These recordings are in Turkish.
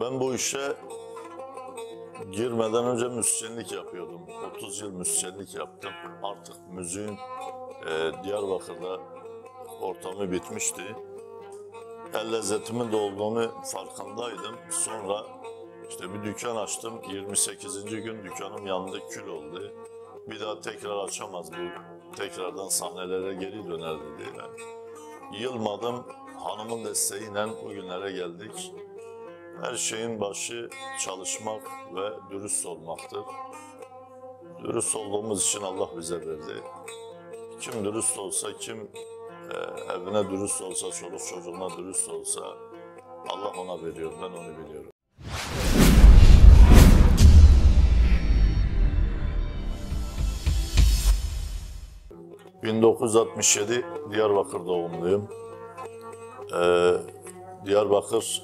Ben bu işe girmeden önce müzisyenlik yapıyordum. 30 yıl müzisyenlik yaptım. Artık müziğin e, Diyarbakır'da ortamı bitmişti. El lezzetimin de olduğunu farkındaydım. Sonra işte bir dükkan açtım. 28. gün dükkanım yandı, kül oldu. Bir daha tekrar açamaz bu. Tekrardan sahnelere geri döner dediler. Yılmadım. Hanımın desteğiyle bugünlere geldik. Her şeyin başı çalışmak ve dürüst olmaktır. Dürüst olduğumuz için Allah bize verdi. Kim dürüst olsa, kim e, evine dürüst olsa, çoluk çocuğuna dürüst olsa Allah ona veriyor, ben onu biliyorum. ...1967 Diyarbakır doğumluyum. Ee, Diyarbakır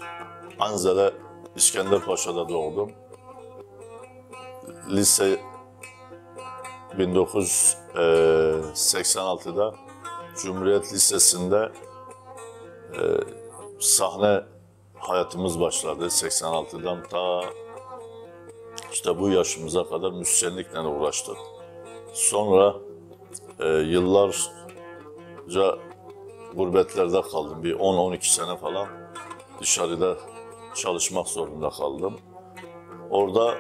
Anzele İskenderpaşa'da doğdum. Lise 1986'da Cumhuriyet Lisesi'nde e, sahne hayatımız başladı 86'dan ta işte bu yaşımıza kadar müzisyenlikle uğraştık. Sonra e, yıllarca gurbetlerde kaldım. Bir 10-12 sene falan dışarıda çalışmak zorunda kaldım. Orada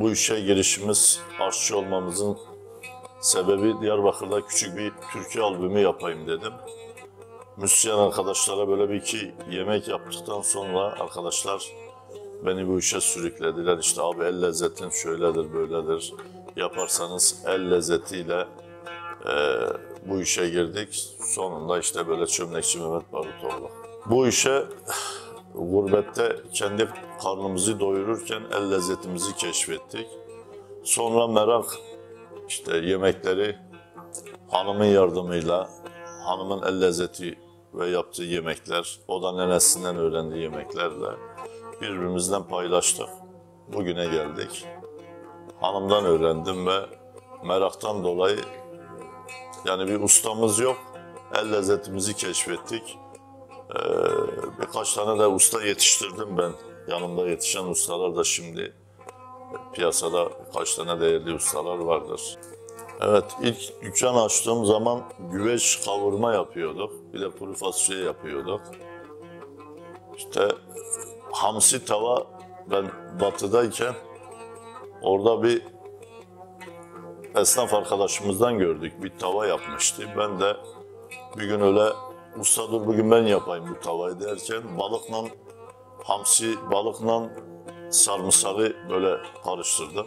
bu işe girişimiz, aşçı olmamızın sebebi Diyarbakır'da küçük bir türkü albümü yapayım dedim. Müzisyen arkadaşlara böyle bir iki yemek yaptıktan sonra arkadaşlar beni bu işe sürüklediler. İşte abi el lezzetin şöyledir, böyledir. Yaparsanız el lezzetiyle e, bu işe girdik. Sonunda işte böyle çömlekçi Mehmet Barut olduk. Bu işe gurbette kendi karnımızı doyururken el lezzetimizi keşfettik. Sonra merak işte yemekleri hanımın yardımıyla, hanımın el lezzeti ve yaptığı yemekler, o da nenesinden öğrendiği yemeklerle birbirimizden paylaştık. Bugüne geldik. Hanımdan öğrendim ve meraktan dolayı yani bir ustamız yok. El lezzetimizi keşfettik. Ee, birkaç tane de usta yetiştirdim ben. Yanımda yetişen ustalar da şimdi piyasada birkaç tane değerli ustalar vardır. Evet, ilk dükkan açtığım zaman güveç kavurma yapıyorduk. Bir de kuru fasulye yapıyorduk. İşte hamsi tava ben batıdayken orada bir esnaf arkadaşımızdan gördük. Bir tava yapmıştı. Ben de bir gün öyle usta dur bugün ben yapayım bu tavayı derken balıkla hamsi balıkla sarımsağı böyle karıştırdım.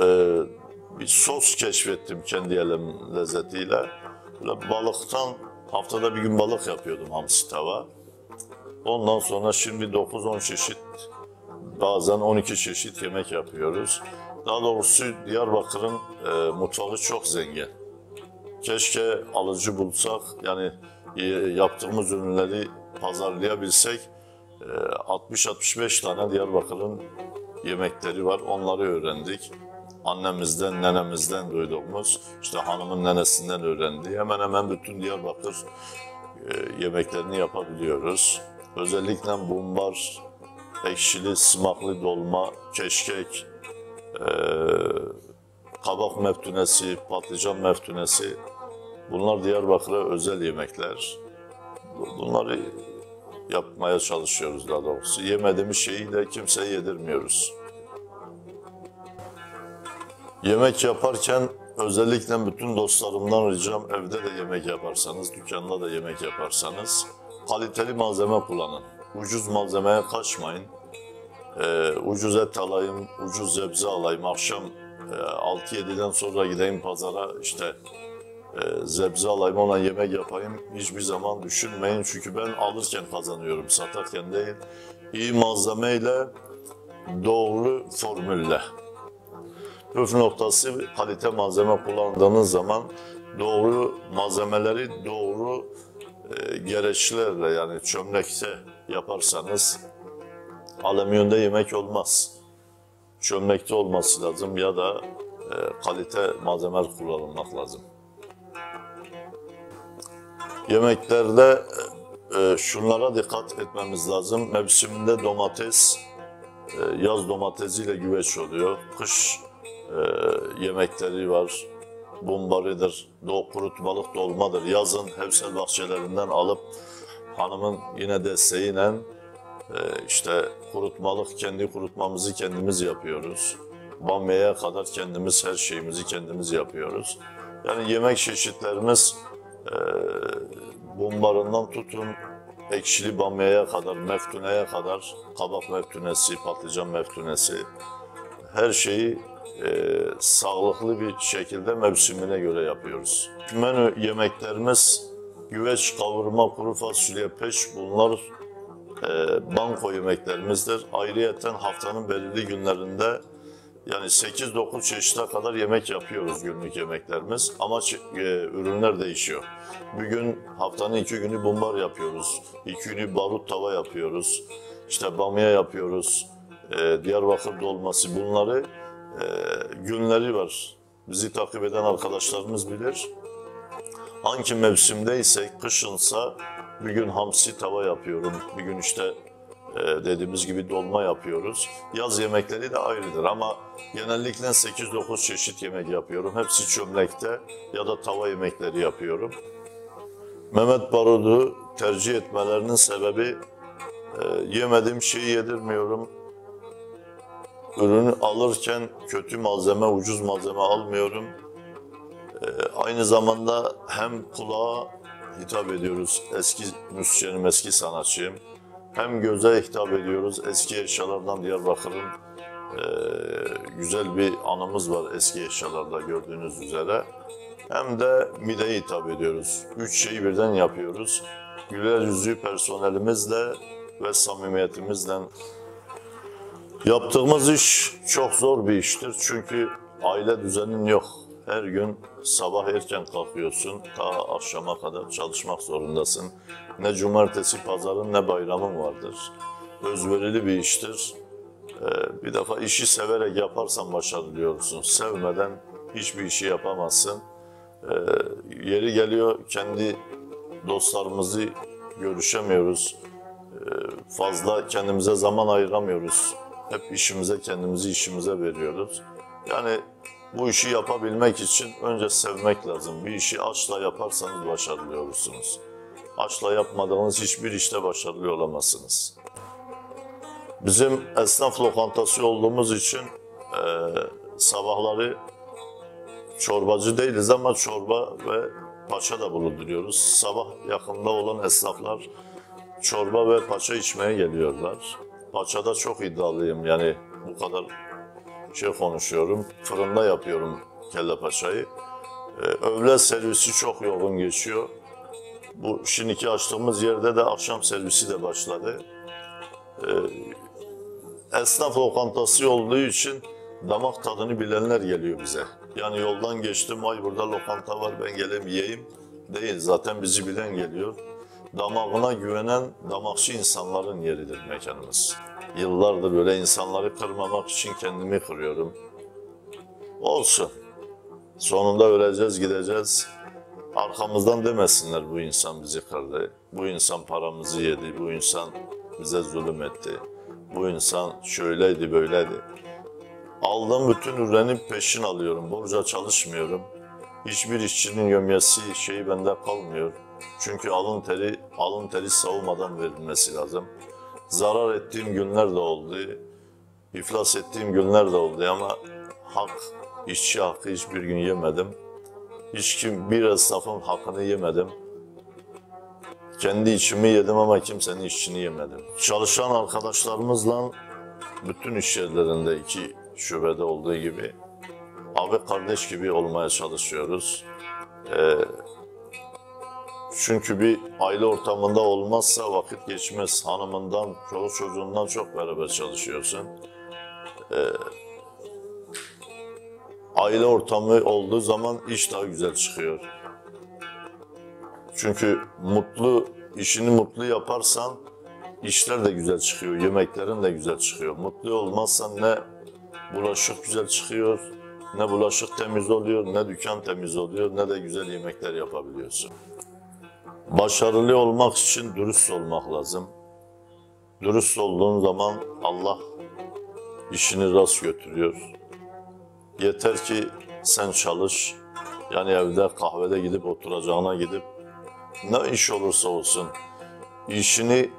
Ee, bir sos keşfettim kendi elim lezzetiyle. Böyle balıktan haftada bir gün balık yapıyordum hamsi tava. Ondan sonra şimdi 9-10 çeşit bazen 12 çeşit yemek yapıyoruz. Daha doğrusu Diyarbakır'ın e, mutfağı çok zengin. Keşke alıcı bulsak, yani e, yaptığımız ürünleri pazarlayabilsek. E, 60-65 tane Diyarbakır'ın yemekleri var, onları öğrendik. Annemizden, nenemizden duyduğumuz, işte hanımın nenesinden öğrendiği hemen hemen bütün Diyarbakır e, yemeklerini yapabiliyoruz. Özellikle bumbar, ekşili, sımaklı dolma, keşkek, e, kabak meftunesi, patlıcan meftunesi bunlar Diyarbakır'a özel yemekler. Bunları yapmaya çalışıyoruz daha doğrusu. Yemediğimiz şeyi de kimseye yedirmiyoruz. Yemek yaparken özellikle bütün dostlarımdan ricam evde de yemek yaparsanız, dükkanda da yemek yaparsanız kaliteli malzeme kullanın. Ucuz malzemeye kaçmayın. Ee, ucuz et alayım, ucuz sebze alayım. Akşam e, 6-7'den sonra gideyim pazara işte e, sebze alayım, ona yemek yapayım. Hiçbir zaman düşünmeyin çünkü ben alırken kazanıyorum, satarken değil. İyi malzemeyle, doğru formülle. Püf noktası kalite malzeme kullandığınız zaman doğru malzemeleri doğru e, gereçlerle yani çömlekte yaparsanız alüminyonda yemek olmaz. Çömlekte olması lazım ya da e, kalite malzemeler kullanılmak lazım. Yemeklerde e, şunlara dikkat etmemiz lazım. Mevsiminde domates, e, yaz domatesiyle güveç oluyor. Kış e, yemekleri var. Bumbaridir, do, kurutmalık dolmadır. Yazın hevsel bahçelerinden alıp hanımın yine desteğiyle işte kurutmalık kendi kurutmamızı kendimiz yapıyoruz. Bamya'ya kadar kendimiz her şeyimizi kendimiz yapıyoruz. Yani yemek çeşitlerimiz e, bumbarından tutun ekşili bamyaya kadar, meftuneye kadar, kabak meftunesi, patlıcan meftunesi, her şeyi e, sağlıklı bir şekilde mevsimine göre yapıyoruz. Menü yemeklerimiz güveç, kavurma, kuru fasulye, peş bunlar banko yemeklerimizdir. Ayrıyeten haftanın belirli günlerinde yani 8-9 çeşite kadar yemek yapıyoruz günlük yemeklerimiz ama e, ürünler değişiyor. Bir gün haftanın iki günü bumbar yapıyoruz, iki günü barut tava yapıyoruz, işte bamya yapıyoruz, e, Diyarbakır dolması bunları e, günleri var. Bizi takip eden arkadaşlarımız bilir. Hangi mevsimdeyse, kışınsa bir gün hamsi tava yapıyorum, bir gün işte e, dediğimiz gibi dolma yapıyoruz. Yaz yemekleri de ayrıdır ama genellikle 8-9 çeşit yemek yapıyorum. Hepsi çömlekte ya da tava yemekleri yapıyorum. Mehmet Barut'u tercih etmelerinin sebebi e, yemediğim şeyi yedirmiyorum. Ürünü alırken kötü malzeme, ucuz malzeme almıyorum. E, aynı zamanda hem kulağa hitap ediyoruz. Eski müzisyenim, eski sanatçıyım. Hem göze hitap ediyoruz. Eski eşyalardan Diyarbakır'ın e, güzel bir anımız var eski eşyalarda gördüğünüz üzere. Hem de mideye hitap ediyoruz. Üç şeyi birden yapıyoruz. Güler yüzlü personelimizle ve samimiyetimizle Yaptığımız iş çok zor bir iştir çünkü aile düzenin yok. Her gün sabah erken kalkıyorsun, ta akşama kadar çalışmak zorundasın. Ne cumartesi, pazarın ne bayramın vardır. Özverili bir iştir. Ee, bir defa işi severek yaparsan başarılı olursun. Sevmeden hiçbir işi yapamazsın. Ee, yeri geliyor kendi dostlarımızı görüşemiyoruz. Ee, fazla kendimize zaman ayıramıyoruz. Hep işimize, kendimizi işimize veriyoruz. Yani bu işi yapabilmek için önce sevmek lazım. Bir işi aşkla yaparsanız başarılı olursunuz. Aşkla yapmadığınız hiçbir işte başarılı olamazsınız. Bizim esnaf lokantası olduğumuz için e, sabahları çorbacı değiliz ama çorba ve paça da bulunduruyoruz. Sabah yakında olan esnaflar çorba ve paça içmeye geliyorlar. Paçada çok iddialıyım yani bu kadar şey konuşuyorum. Fırında yapıyorum kelle paçayı. Ee, öğle servisi çok yoğun geçiyor. Bu şimdiki açtığımız yerde de akşam servisi de başladı. Ee, esnaf lokantası olduğu için damak tadını bilenler geliyor bize. Yani yoldan geçtim, ay burada lokanta var ben gelem yiyeyim. Değil, zaten bizi bilen geliyor. Damağına güvenen damakçı insanların yeridir mekanımız. Yıllardır böyle insanları kırmamak için kendimi kırıyorum. Olsun. Sonunda öleceğiz, gideceğiz. Arkamızdan demesinler bu insan bizi kırdı. Bu insan paramızı yedi. Bu insan bize zulüm etti. Bu insan şöyleydi, böyleydi. Aldığım bütün ürünü peşin alıyorum. Borca çalışmıyorum. Hiçbir işçinin gömyesi şeyi bende kalmıyor. Çünkü alın teri, alın teri savunmadan verilmesi lazım. Zarar ettiğim günler de oldu. İflas ettiğim günler de oldu ama hak, işçi hakkı hiçbir gün yemedim. Hiç kim, bir esnafın hakkını yemedim. Kendi içimi yedim ama kimsenin işçini yemedim. Çalışan arkadaşlarımızla bütün iş yerlerinde iki şubede olduğu gibi abi kardeş gibi olmaya çalışıyoruz. Ee, çünkü bir aile ortamında olmazsa vakit geçmez. Hanımından, çoluk çocuğundan çok beraber çalışıyorsun. Ee, aile ortamı olduğu zaman iş daha güzel çıkıyor. Çünkü mutlu, işini mutlu yaparsan işler de güzel çıkıyor, yemeklerin de güzel çıkıyor. Mutlu olmazsan ne bulaşık güzel çıkıyor, ne bulaşık temiz oluyor, ne dükkan temiz oluyor, ne de güzel yemekler yapabiliyorsun. Başarılı olmak için dürüst olmak lazım. Dürüst olduğun zaman Allah işini rast götürüyor. Yeter ki sen çalış. Yani evde kahvede gidip oturacağına gidip ne iş olursa olsun işini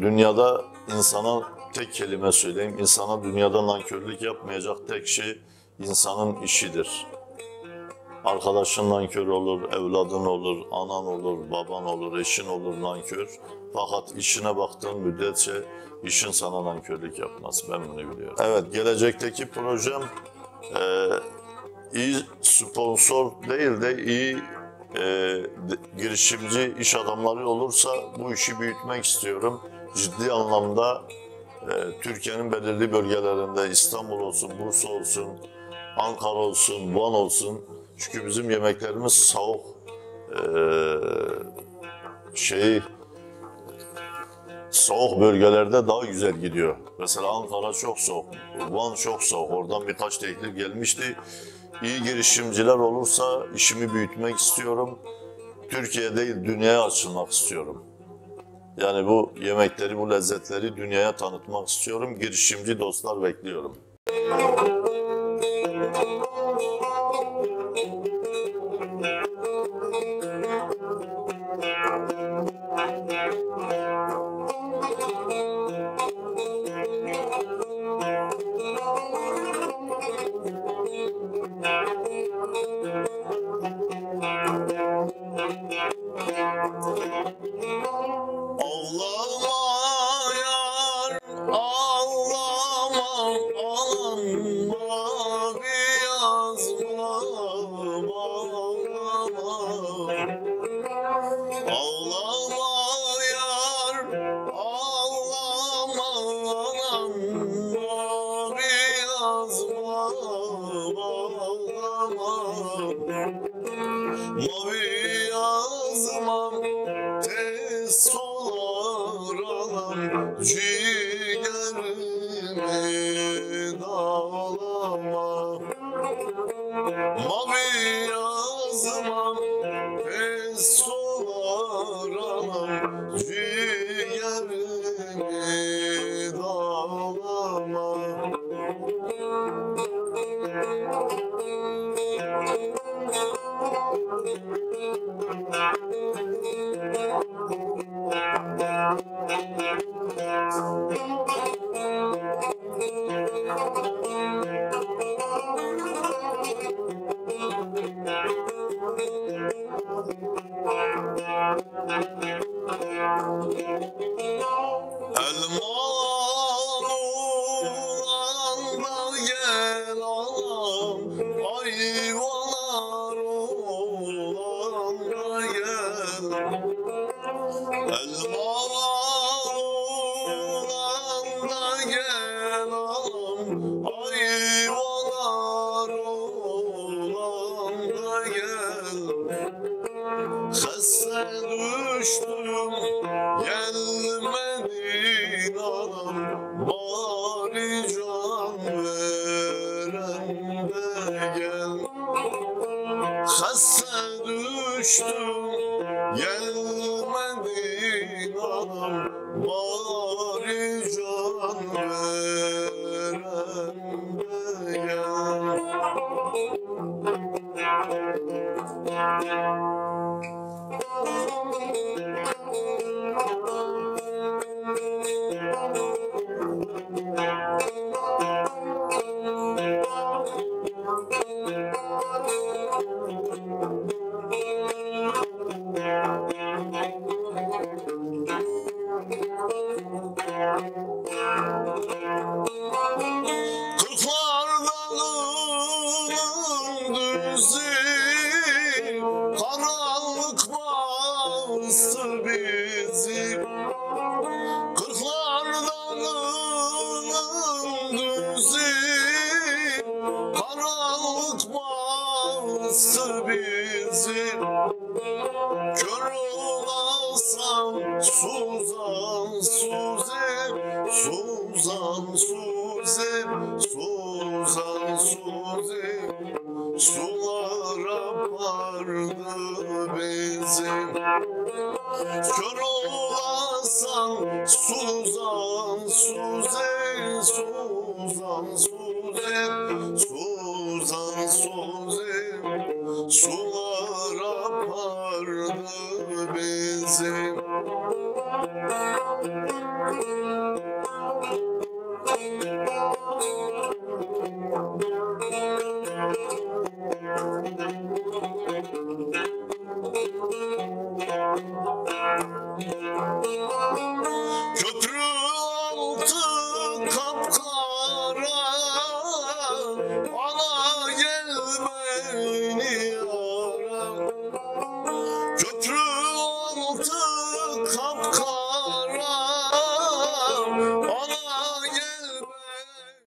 dünyada insana tek kelime söyleyeyim. insana dünyada nankörlük yapmayacak tek şey insanın işidir. Arkadaşın nankör olur, evladın olur, anan olur, baban olur, eşin olur nankör. Fakat işine baktığın müddetçe işin sana nankörlük yapmaz. Ben bunu biliyorum. Evet, gelecekteki projem e, iyi sponsor değil de iyi e, girişimci iş adamları olursa bu işi büyütmek istiyorum. Ciddi anlamda e, Türkiye'nin belirli bölgelerinde İstanbul olsun, Bursa olsun, Ankara olsun, Van olsun. Çünkü bizim yemeklerimiz soğuk e, şey soğuk bölgelerde daha güzel gidiyor. Mesela Ankara çok soğuk, Van çok soğuk. Oradan birkaç teklif gelmişti. İyi girişimciler olursa işimi büyütmek istiyorum. Türkiye değil, dünyaya açılmak istiyorum. Yani bu yemekleri, bu lezzetleri dünyaya tanıtmak istiyorum. Girişimci dostlar bekliyorum. Ağlama Mavi yazmam tez solar alan Suzan Suze Sular apardı bizi Kör olasan Suzan,